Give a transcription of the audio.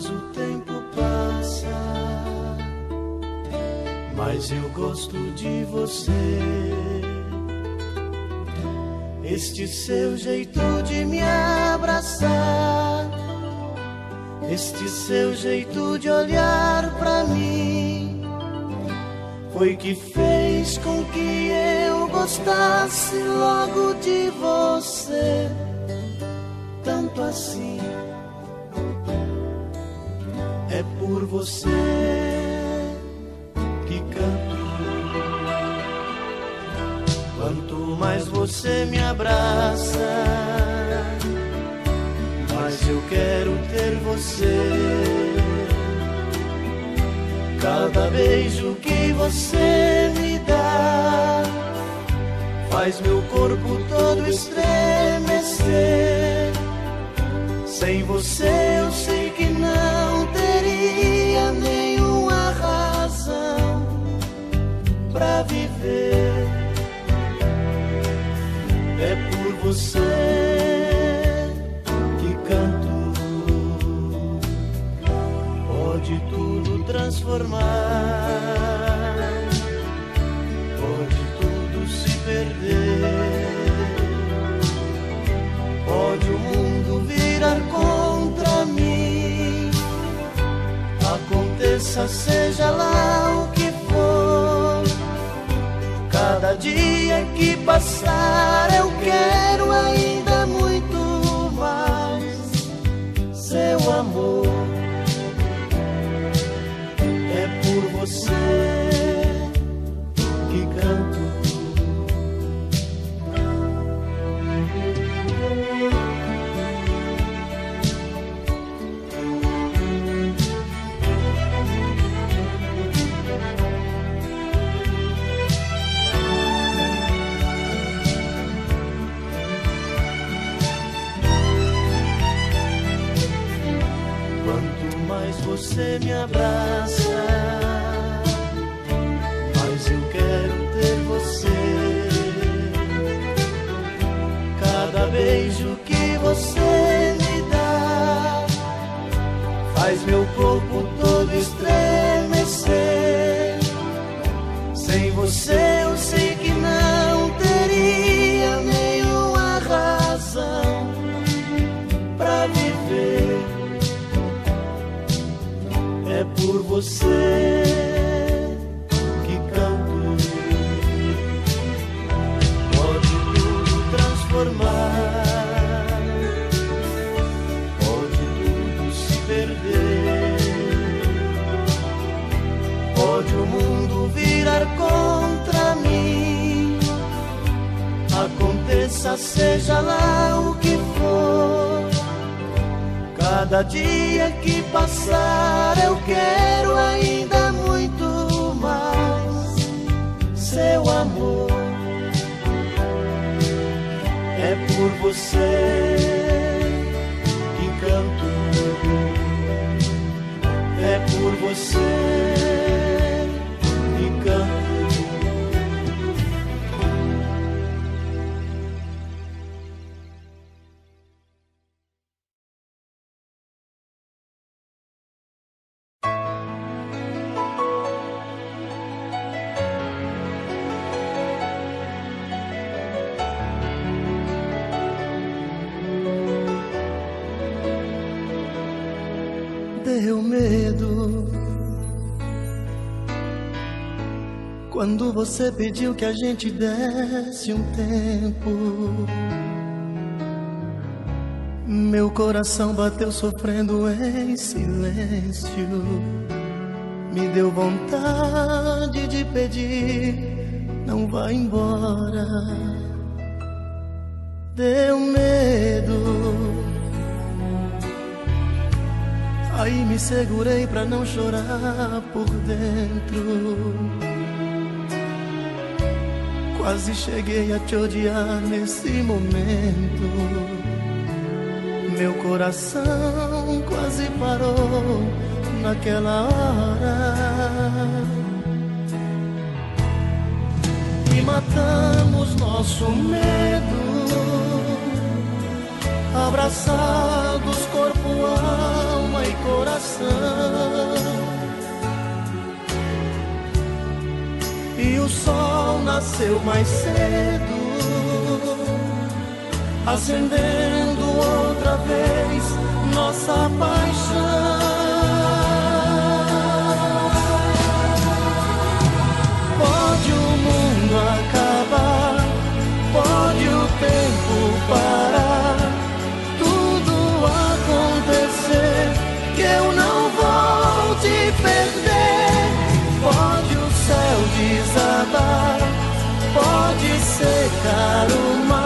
mais o tempo passa, mais eu gosto de você. Este seu jeito de me abraçar, este seu jeito de olhar pra mim, foi que fez com que eu gostasse logo de você, tanto assim é por você que canto. Quanto mais você me abraça, mais eu quero ter você. Cada beijo que você me dá faz meu corpo todo estremecer. Sem você eu sei pra viver. É por você que canto. Pode tudo transformar, pode tudo se perder. Pode o mundo virar contra mim. Aconteça, seja lá você me abraça, mais eu quero ter você. Cada beijo que você me dá faz meu corpo todo estremecer. Sem você eu sei por você que canto. Pode tudo transformar, pode tudo se perder, pode o mundo virar contra mim. Aconteça, seja lá Cada dia que passar, eu quero ainda muito mais seu amor. É por você que canto, é por você Deu medo quando você pediu que a gente desse um tempo. Meu coração bateu sofrendo em silêncio. Me deu vontade de pedir, não vá embora. Deu medo. Aí me segurei pra não chorar por dentro. Quase cheguei a te odiar nesse momento. Meu coração quase parou naquela hora. E matamos nosso medo e coração. E o sol nasceu mais cedo, acendendo outra vez nossa paixão. ficar uma